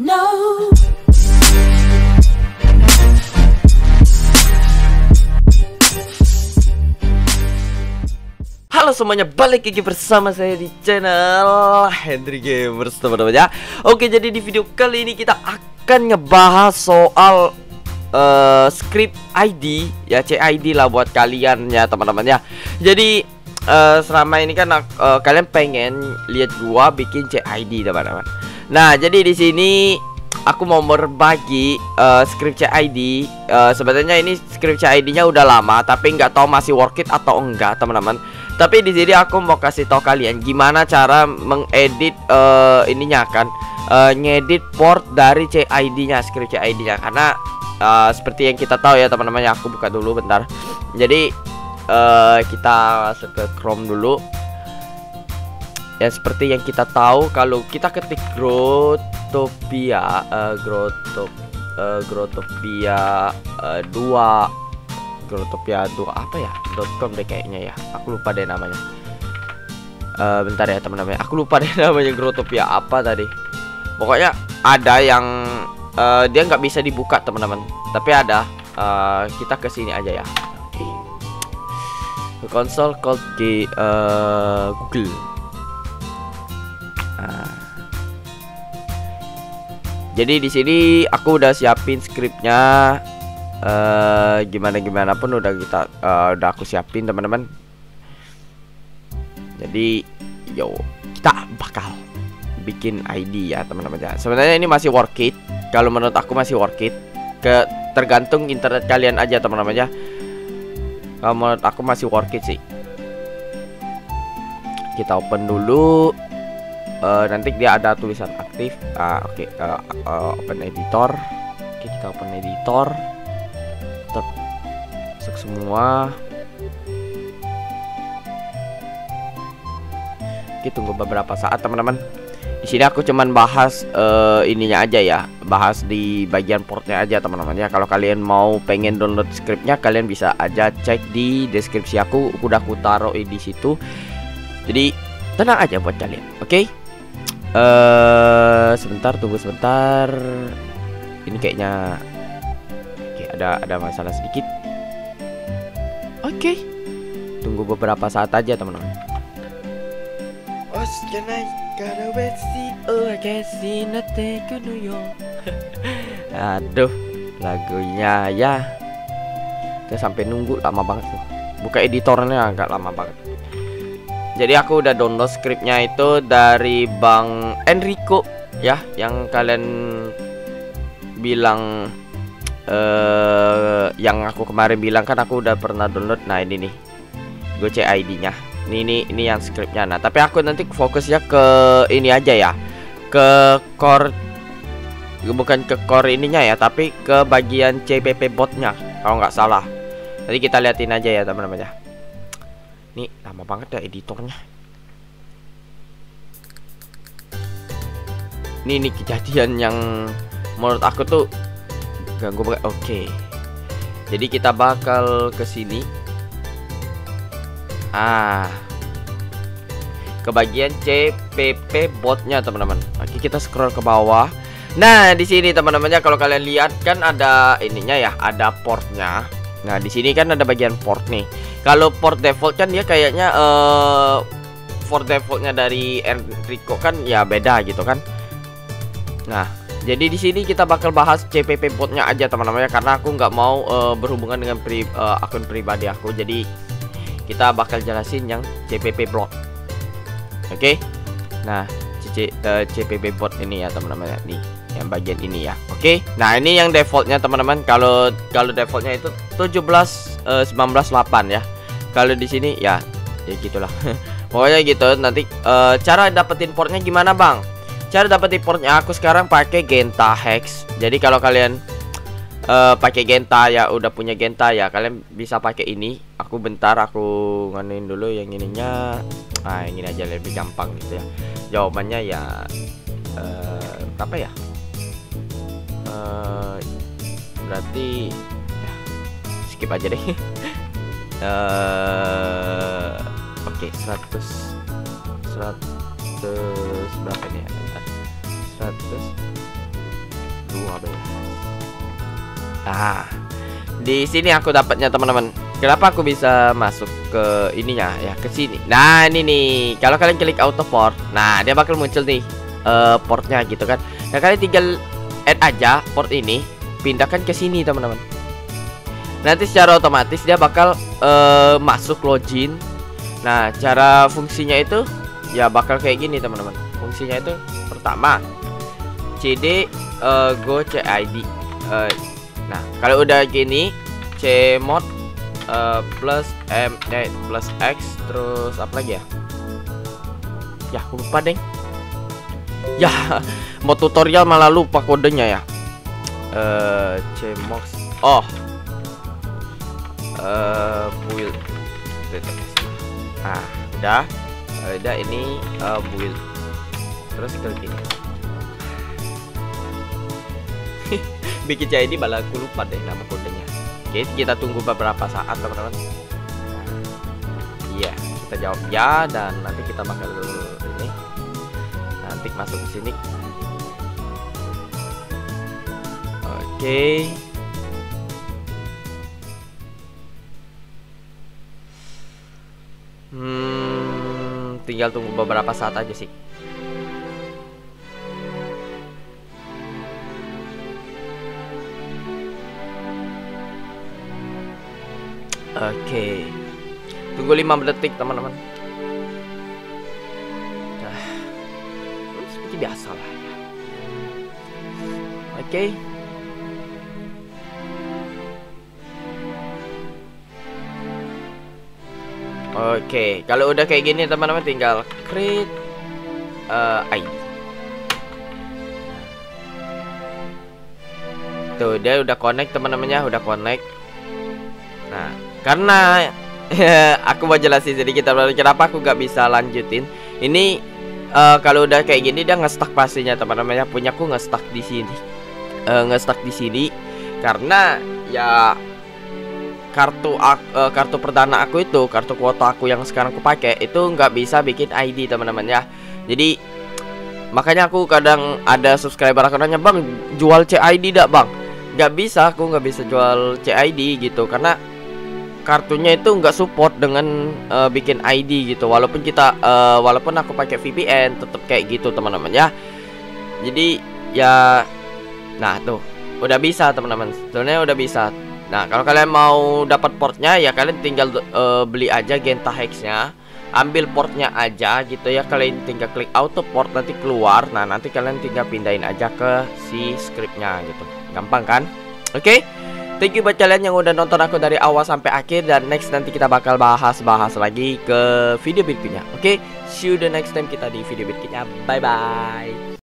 No. Halo semuanya, balik lagi bersama saya di channel Henry Gamers teman-teman ya. Oke, jadi di video kali ini kita akan ngebahas soal uh, script ID Ya, CID lah buat kalian ya teman-teman ya. Jadi uh, selama ini kan uh, kalian pengen lihat gua bikin CID teman-teman Nah, jadi di sini aku mau berbagi uh, script CID uh, Sebenarnya ini script CID-nya udah lama Tapi nggak tahu masih work it atau enggak teman-teman tapi di sini aku mau kasih tahu kalian gimana cara mengedit uh, ininya kan uh, ngedit port dari CID-nya, script CID-nya karena uh, seperti yang kita tahu ya teman-teman ya aku buka dulu bentar. Jadi uh, kita masuk ke Chrome dulu. Ya seperti yang kita tahu kalau kita ketik Growtopia uh, Growtop uh, Growtopia uh, 2 Grotopia 2 apa ya .com deh kayaknya ya. Aku lupa deh namanya. Uh, bentar ya teman-teman. Aku lupa deh namanya Grotopia apa tadi. Pokoknya ada yang uh, dia nggak bisa dibuka teman-teman. Tapi ada uh, kita ke sini aja ya. Console code di uh, Google jadi di sini aku udah siapin scriptnya uh, gimana gimana pun udah kita uh, udah aku siapin teman-teman. Jadi yo kita bakal bikin ID ya teman-teman ya. Sebenarnya ini masih work it. Kalau menurut aku masih work it. Ke tergantung internet kalian aja teman-teman ya. Kalau menurut aku masih work it sih. Kita open dulu uh, nanti dia ada tulisan aktif. Uh, oke okay, uh, uh, open editor. Okay, kita open editor. Tetap masuk semua. Oke tunggu beberapa saat teman-teman. Di sini aku cuman bahas uh, ininya aja ya. Bahas di bagian portnya aja teman-teman ya. Kalau kalian mau pengen download scriptnya kalian bisa aja cek di deskripsi aku. Udah aku taruh di situ. Jadi tenang aja buat kalian oke? okay? Uh, eh, sebentar tunggu sebentar ini kayaknya ada ada masalah sedikit. Oke. Okay. Tunggu beberapa saat aja, teman-teman. Aduh, lagunya ya. Kita sampai nunggu lama banget tuh. Buka editornya agak lama banget. Jadi aku udah download scriptnya itu dari Bang Enrico ya, yang kalian bilang uh, yang aku kemarin bilang kan aku udah pernah download. Nah ini nih gue cek ID-nya ini ini ini yang scriptnya. Nah tapi aku nanti fokusnya ke ini aja ya. Ke core bukan ke core ininya ya tapi ke bagian CPP botnya kalau nggak salah. Nanti kita liatin aja ya teman-teman ya ini lama banget ya editornya. Ini ini kejadian yang menurut aku tuh ganggu oke. Okay. jadi kita bakal ke sini. Ah. Ke bagian CPP botnya teman-teman. Oke kita scroll ke bawah. Nah di sini teman-temannya kalau kalian lihat kan ada ininya ya ada portnya nah di sini kan ada bagian port nih kalau port default kan dia kayaknya uh, port defaultnya dari Enrico kan ya beda gitu kan nah jadi di sini kita bakal bahas CPP botnya aja teman-teman ya karena aku nggak mau uh, berhubungan dengan pri, uh, akun pribadi aku. Jadi kita bakal jelasin yang CPP bot. Oke. Okay? Nah, CPP bot ini ya teman-teman ya. Nih, yang bagian ini ya. Oke. Okay? Nah, ini yang defaultnya teman-teman. Kalau kalau defaultnya itu 17 uh, 19 8 ya. Kalau di sini ya ya gitulah. Pokoknya gitu. Nanti uh, cara dapetin portnya gimana, Bang? Cara dapat importnya aku sekarang pakai Genta Hex. Jadi kalau kalian uh, pakai Genta ya udah punya Genta ya kalian bisa pakai ini. Aku bentar aku nganuin dulu yang ininya. Ah yang ini aja lebih gampang gitu ya. Jawabannya ya uh, apa ya? Berarti ya, skip aja deh. uh, Oke, okay, 100 100 berapa nih ya? 100 itu apa ya ah di sini aku dapatnya teman-teman. Kenapa aku bisa masuk ke ininya ya? Ke sini. Nah ini nih. Kalau kalian klik auto port nah dia bakal muncul nih uh, portnya gitu kan. Nah kalian tinggal add aja port ini pindahkan ke sini teman-teman nanti secara otomatis dia bakal uh, masuk login nah cara fungsinya itu ya bakal kayak gini teman-teman fungsinya itu pertama cd uh, go cid uh, Nah, kalau udah gini Cmod uh, plus m eh, plus x terus apa lagi ya? Ya, lupa deh. Ya, mau tutorial malah lupa kodenya ya. Uh, cmox. Oh. Uh, build. Ah, udah. Udah ini uh, build. Terus ke gini. bikin ini malah aku lupa deh nama kodenya oke kita tunggu beberapa saat teman-teman iya kita jawab ya dan nanti kita bakal ini nanti masuk ke sini oke hmm tinggal tunggu beberapa saat aja sih Oke. Tunggu 5 detik, teman-teman. Nah. Seperti biasa lah ya. Oke. Kalau udah kayak gini teman-teman tinggal create uh, ID. Tuh, dia udah connect teman-temannya, udah connect. Nah, karena aku mau jelasin jadi kita kenapa aku gak bisa lanjutin. Ini uh, kalau udah kayak gini dia nge-stuck pastinya teman-teman ya. Punya aku nge-stuck di sini. Uh, nge-stuck di sini karena ya kartu uh, kartu perdana aku itu kartu kuota aku yang sekarang aku pakai itu nggak bisa bikin ID teman-teman ya. Jadi makanya aku kadang ada subscriber aku nanya bang jual CID tidak bang? Nggak bisa aku nggak bisa jual CID gitu karena kartunya itu nggak support dengan uh, bikin ID gitu. Walaupun kita uh, walaupun aku pakai VPN tetap kayak gitu teman-teman ya. Jadi ya nah tuh udah bisa teman-teman. Sebenarnya udah bisa nah kalau kalian mau dapat portnya ya kalian tinggal uh, beli aja Genta Hexnya. Ambil portnya aja gitu ya kalian tinggal klik auto port nanti keluar. Nah nanti kalian tinggal pindahin aja ke si scriptnya gitu. Gampang kan? Oke? Okay? Thank you buat kalian yang udah nonton aku dari awal sampai akhir Dan next nanti kita bakal bahas-bahas lagi ke video berikutnya. Oke, okay? see you the next time kita di video berikutnya. Bye-bye